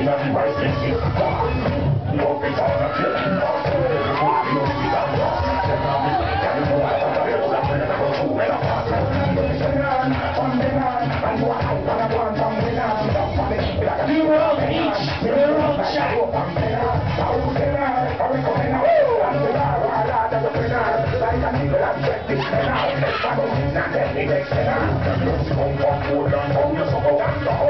Now it out. Don't you go walk, hold on, hold yourself.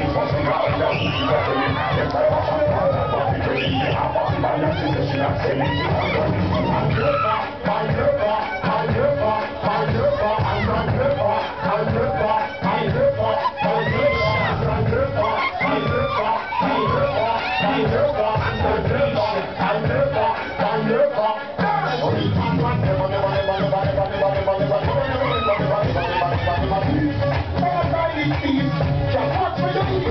Just watch for your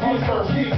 Everywhere